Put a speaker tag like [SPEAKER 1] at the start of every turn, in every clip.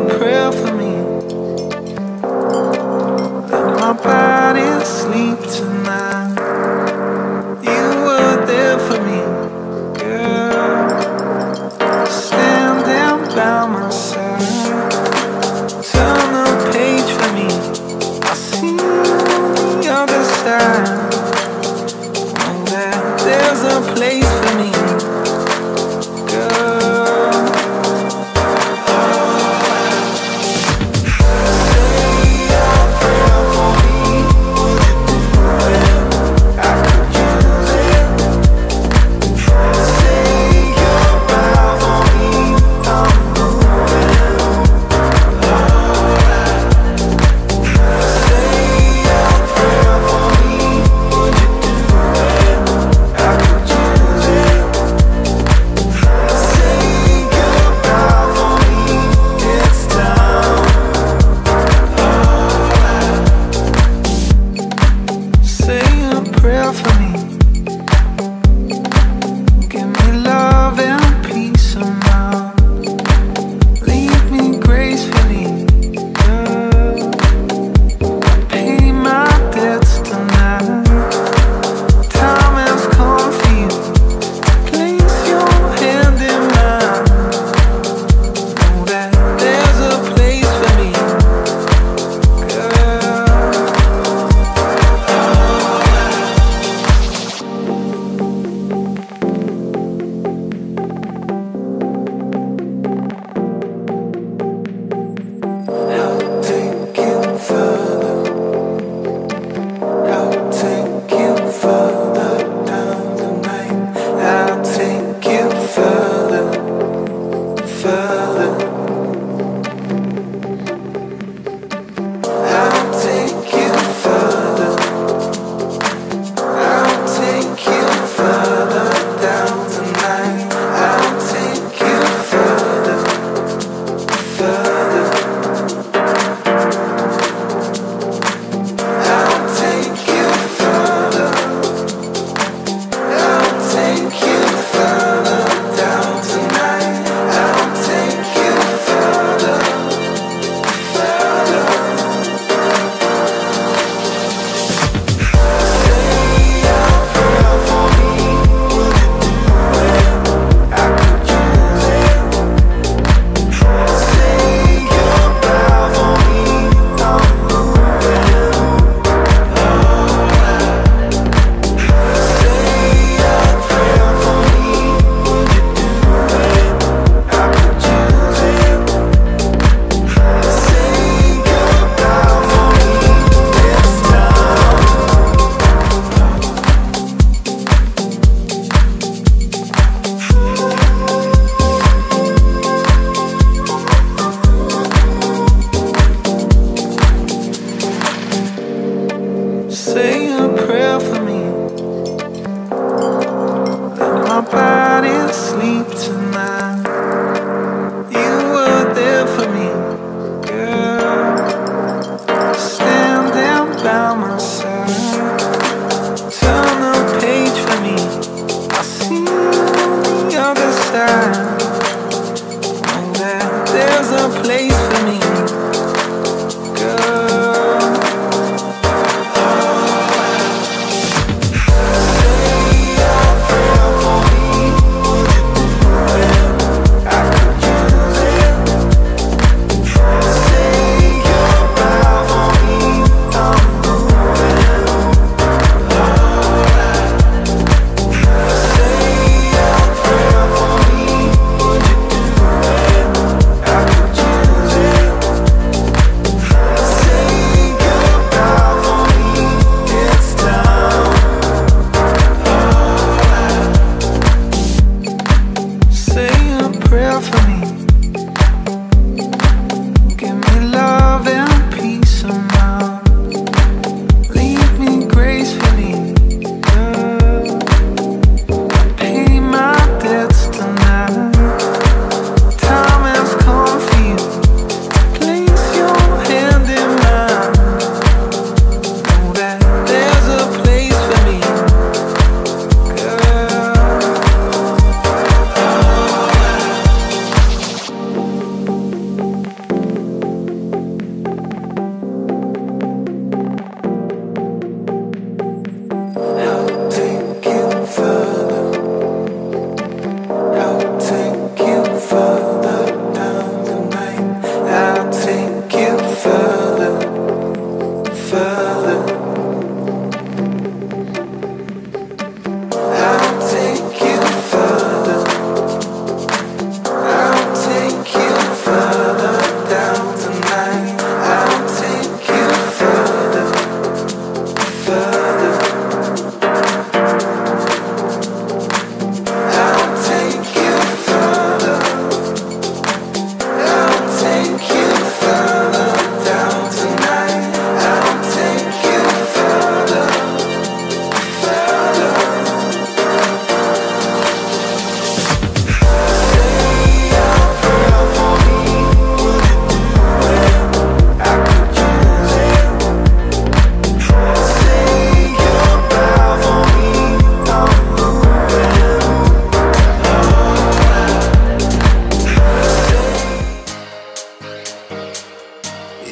[SPEAKER 1] a prayer for me. Let my body sleep tonight. You were there for me, girl. Standing by my side. Turn the page for me. I see the other side.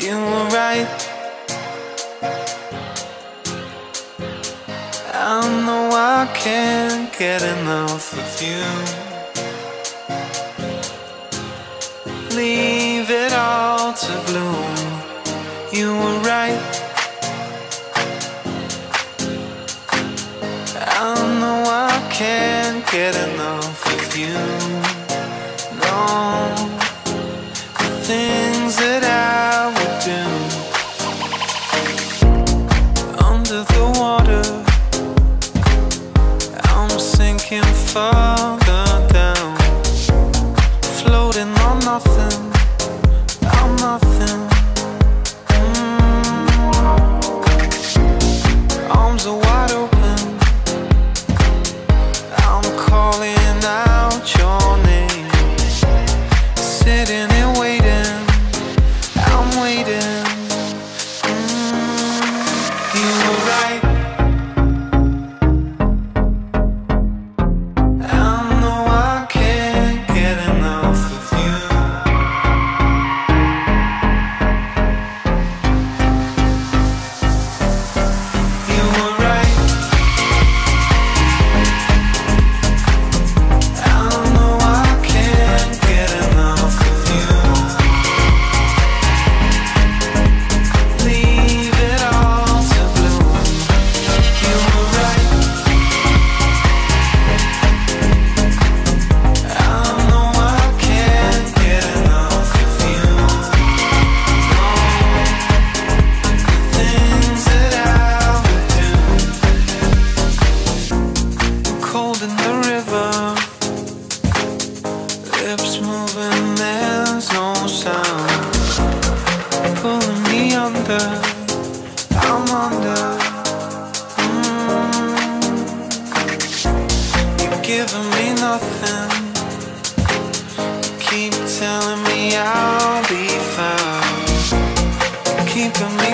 [SPEAKER 1] you were right. I know I can't get enough of you. Leave it all to bloom. You were right. I know I can't get enough of you. can fall down, floating on nothing. telling me I'll be found, keeping me.